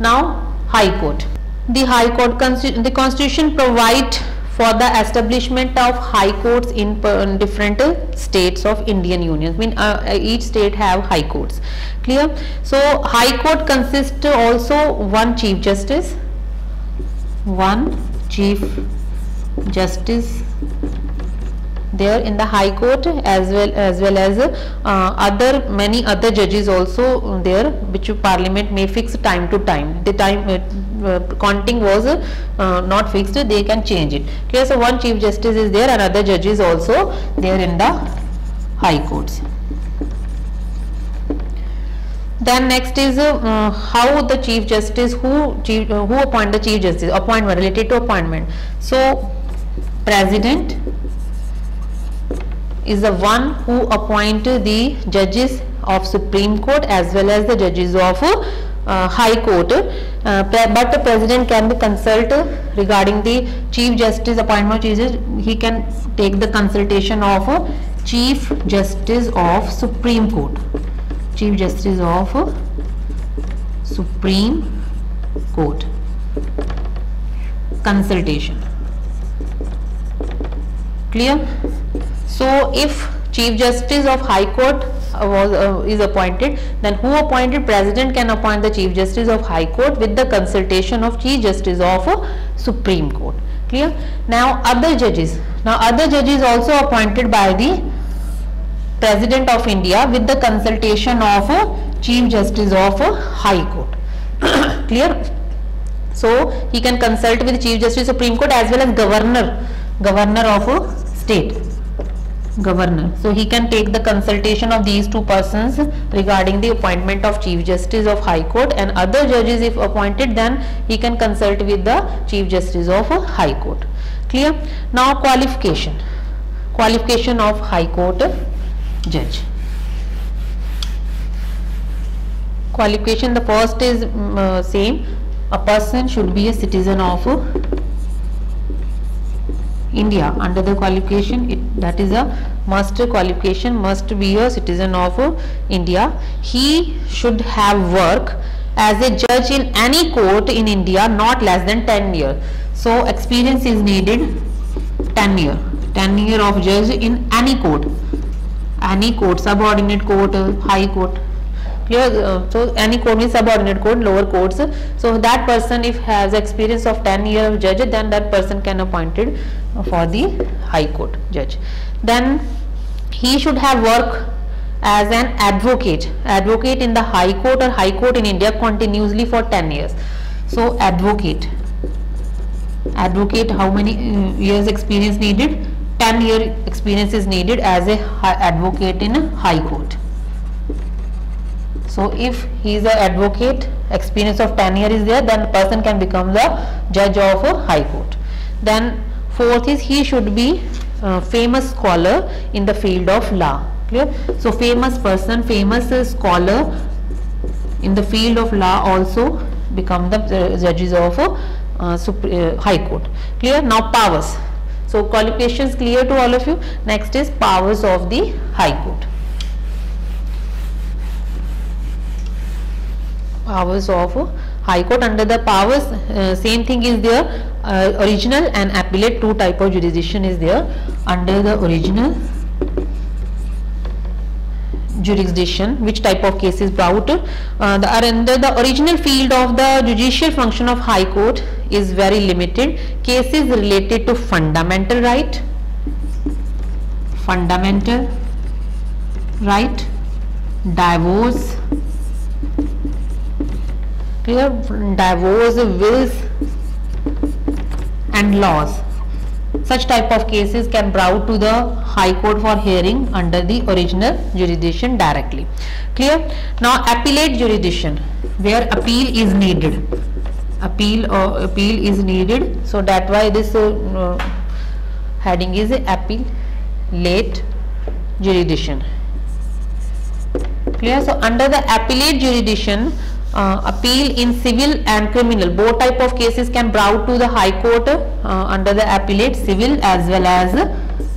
now high court. The high court the constitution provide for the establishment of high courts in different states of indian union I mean uh, each state have high courts. Clear? So high court consists also one chief justice one chief justice there in the high court as well as well as uh, other many other judges also there which parliament may fix time to time. The time uh, uh, counting was uh, not fixed they can change it. Okay so one chief justice is there and other judges also there in the high courts. Then next is uh, how the chief justice who chief, who appoint the chief justice? Appointment related to appointment. So president is the one who appoint the judges of Supreme Court as well as the judges of uh, High Court. Uh, but the President can be consult regarding the Chief Justice appointment. He can take the consultation of Chief Justice of Supreme Court. Chief Justice of Supreme Court. Consultation. Clear? So, if Chief Justice of High Court uh, was uh, is appointed, then who appointed President can appoint the Chief Justice of High Court with the consultation of Chief Justice of Supreme Court. Clear? Now, other judges. Now, other judges also appointed by the President of India with the consultation of Chief Justice of High Court. Clear? So, he can consult with Chief Justice Supreme Court as well as Governor, Governor of a state governor. So he can take the consultation of these two persons regarding the appointment of Chief Justice of High Court and other judges if appointed then he can consult with the Chief Justice of High Court. Clear? Now qualification. Qualification of High Court judge. Qualification the first is um, same a person should be a citizen of India. Under the qualification it, that is a must qualification must be a citizen of uh, India. He should have work as a judge in any court in India not less than 10 years. So experience is needed 10 year. 10 year of judge in any court. Any court subordinate court uh, high court. Clear uh, so any court means subordinate court lower courts. So that person if has experience of 10 year of judge then that person can appointed for the high court judge. Then he should have work as an advocate. Advocate in the high court or high court in india continuously for 10 years. So advocate. Advocate how many uh, years experience needed? 10 year experience is needed as a advocate in a high court. So if he is an advocate experience of 10 year is there then person can become the judge of a high court. Then Fourth is he should be uh, famous scholar in the field of law. Clear? So famous person, famous scholar in the field of law also become the uh, judges of uh, High Court. Clear? Now powers. So qualifications clear to all of you. Next is powers of the High Court. Powers of High Court under the powers uh, same thing is there. Uh, original and appellate two type of jurisdiction is there under the original jurisdiction. Which type of case is brought? Uh, the under the original field of the judicial function of high court is very limited. Cases related to fundamental right. Fundamental right. Divorce clear divorce wills and laws. Such type of cases can brought to the high court for hearing under the original jurisdiction directly. Clear? Now appellate jurisdiction where appeal is needed. Appeal or uh, appeal is needed. So that why this uh, uh, heading is appeal late jurisdiction. Clear? So under the appellate jurisdiction uh, appeal in civil and criminal. Both type of cases can brought to the high court uh, under the appellate civil as well as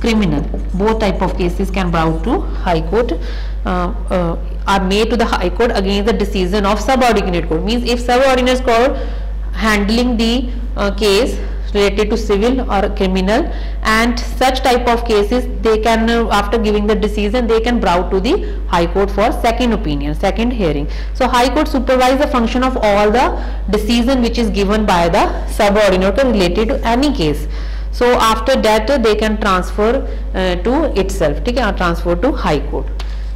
criminal. Both type of cases can brought to high court uh, uh, are made to the high court against the decision of subordinate court. Means if subordinate court handling the uh, case related to civil or criminal and such type of cases they can uh, after giving the decision they can brow to the high court for second opinion second hearing. So high court supervise the function of all the decision which is given by the subordinate related to any case. So after that they can transfer uh, to itself okay, or transfer to high court.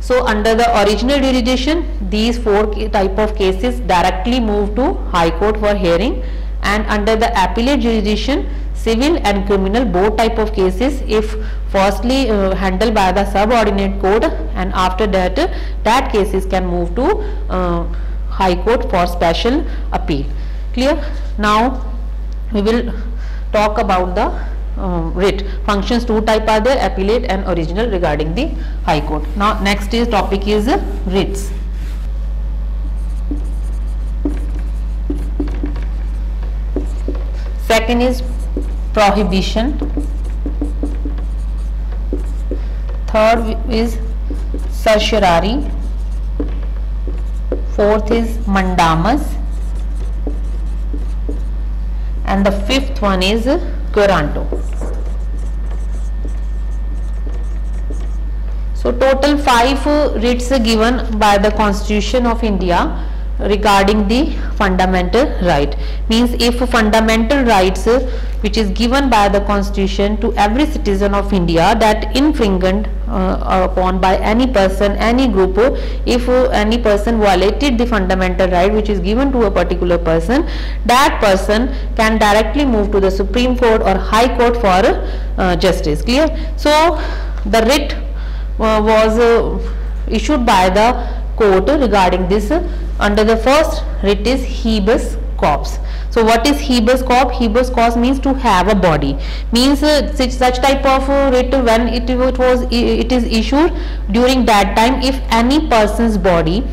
So under the original jurisdiction these four type of cases directly move to high court for hearing and under the appellate jurisdiction civil and criminal both type of cases if firstly uh, handled by the subordinate court and after that uh, that cases can move to uh, high court for special appeal. Clear? Now we will talk about the um, writ. Functions two type are there appellate and original regarding the high court. Now next is topic is uh, writs second is prohibition. Third is certiorari. Fourth is mandamus. And the fifth one is quo warranto so total five writs given by the constitution of india regarding the fundamental right. Means if fundamental rights uh, which is given by the constitution to every citizen of india that infringed uh, upon by any person any group uh, if uh, any person violated the fundamental right which is given to a particular person that person can directly move to the supreme court or high court for uh, justice. Clear? So the writ was issued by the court regarding this under the first writ is habeas corpus so what is habeas corpus habeas corpus means to have a body. Means uh, such, such type of uh, writ when it, it was it is issued during that time if any person's body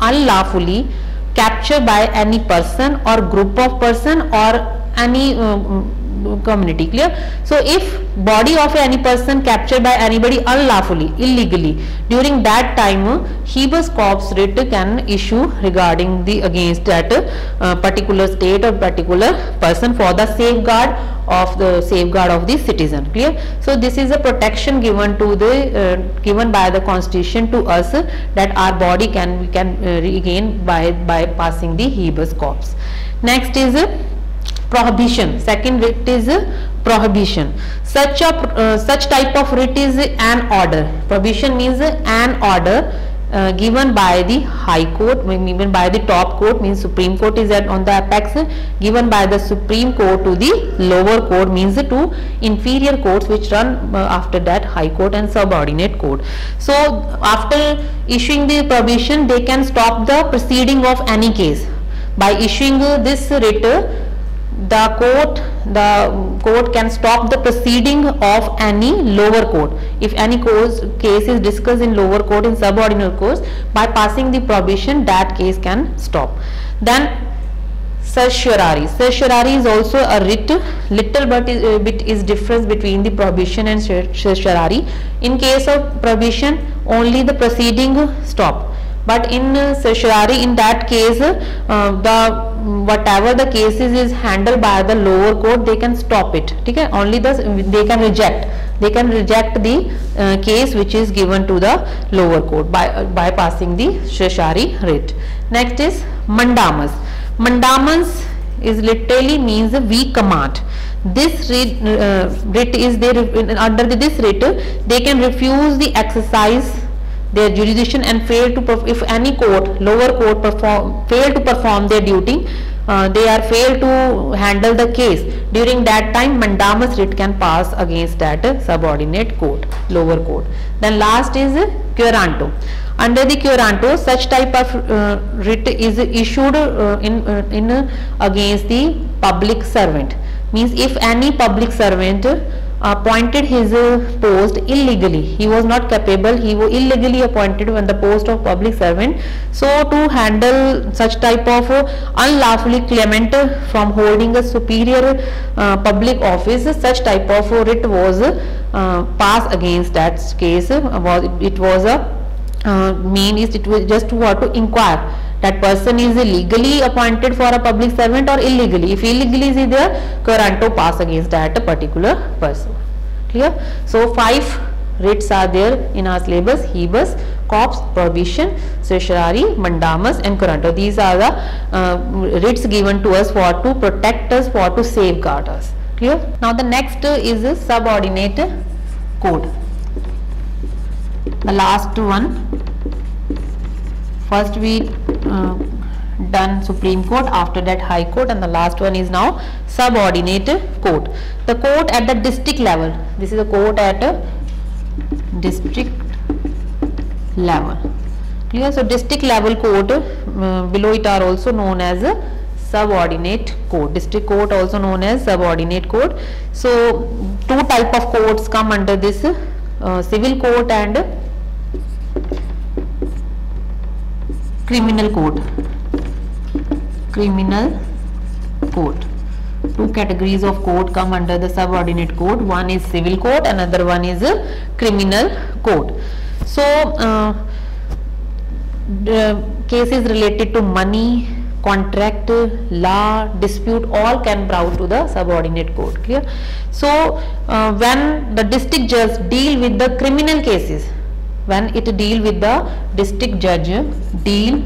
unlawfully captured by any person or group of person or any uh, community clear? So if body of any person captured by anybody unlawfully illegally during that time habeas corpus writ can issue regarding the against that uh, particular state or particular person for the safeguard of the safeguard of the citizen clear? So this is a protection given to the uh, given by the constitution to us that our body can we can uh, regain by by passing the habeas corpus next is prohibition. Second writ is prohibition. Such a uh, such type of writ is an order. Prohibition means an order uh, given by the high court given by the top court means supreme court is at on the apex given by the supreme court to the lower court means to inferior courts which run uh, after that high court and subordinate court. So after issuing the prohibition they can stop the proceeding of any case. By issuing uh, this writ the court the court can stop the proceeding of any lower court. If any cause, case is discussed in lower court in subordinate court by passing the prohibition that case can stop. Then certiorari. Certiorari is also a writ little but is, uh, bit is difference between the prohibition and certiorari. In case of prohibition only the proceeding stop but in uh, certiorari in that case uh, the whatever the cases is handled by the lower court they can stop it. Okay? Only the they can reject. They can reject the uh, case which is given to the lower court by uh, by passing the certiorari writ. Next is mandamus. Mandamus is literally means a weak command. This writ, uh, writ is there under this writ they can refuse the exercise their jurisdiction and fail to if any court lower court perform fail to perform their duty uh, they are failed to handle the case. During that time mandamus writ can pass against that subordinate court lower court. Then last is quo warranto. Under the quo warranto such type of uh, writ is issued uh, in uh, in against the public servant. Means if any public servant appointed his uh, post illegally. He was not capable he was illegally appointed on the post of public servant. So to handle such type of uh, unlawfully clement from holding a superior uh, public office such type of writ was uh, passed against that case. It was a uh, mean is it was just what to inquire that person is legally appointed for a public servant or illegally? If illegally is there quo warranto pass against that particular person. Clear? So five writs are there in our syllabus. Habeas corpus prohibition certiorari mandamus and quo warranto these are the uh, writs given to us for to protect us for to safeguard us. Clear? Now the next is a subordinate code. The last one. First we uh, done Supreme Court. After that High Court and the last one is now subordinate court. The court at the district level. This is a court at a district level. Clear? So district level court uh, below it are also known as subordinate court. District court also known as subordinate court. So two type of courts come under this uh, civil court and criminal code. Criminal code. Two categories of code come under the subordinate code. One is civil code another one is a criminal code. So uh, cases related to money contract law dispute all can browse to the subordinate code clear? So uh, when the district judge deal with the criminal cases when it deal with the district judge deal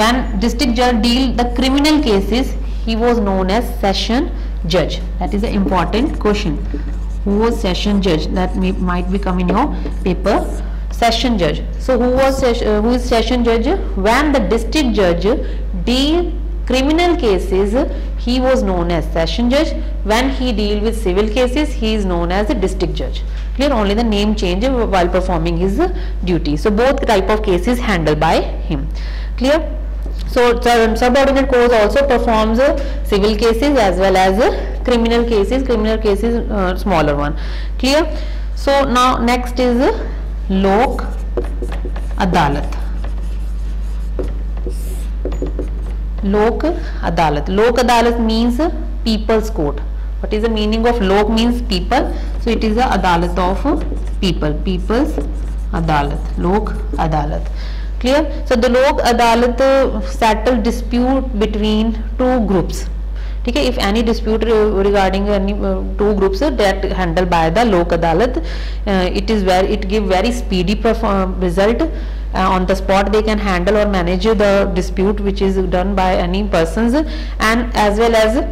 when district judge deal the criminal cases he was known as session judge. That is an important question. Who was session judge? That may, might be come in your paper. Session judge. So who was uh, who is session judge? When the district judge deal criminal cases he was known as session judge. When he deal with civil cases he is known as a district judge. Clear? Only the name change while performing his duty. So both type of cases handled by him. Clear? So subordinate court also performs uh, civil cases as well as uh, criminal cases. Criminal cases uh, smaller one. Clear? So now next is uh, lok adalat Lok Adalat. Lok Adalat means people's court what is the meaning of Lok means people so it is the adalat of people people's adalat, Lok Adalat. Clear so the Lok Adalat settle dispute between two groups ठीक है? If any dispute regarding any two groups that handle by the Lok Adalat it is very it give very speedy perform result uh, on the spot they can handle or manage the dispute which is done by any persons. And as well as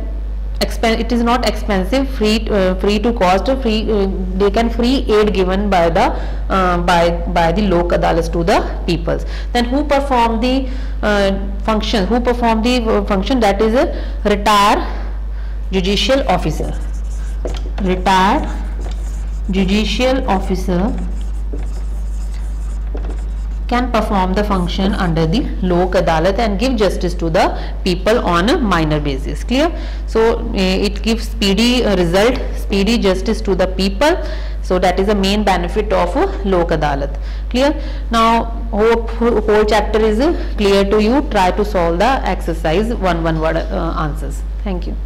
it is not expensive free uh, free to cost free uh, they can free aid given by the uh, by by the lok adalats to the peoples. Then who perform the uh, function who perform the uh, function that is a retired judicial officer. Retired judicial officer can perform the function under the lok adalat and give justice to the people on a minor basis clear? So uh, it gives speedy uh, result speedy justice to the people. So that is the main benefit of uh, lok adalat clear? Now hope whole chapter is clear to you. Try to solve the exercise one one word answers. Thank you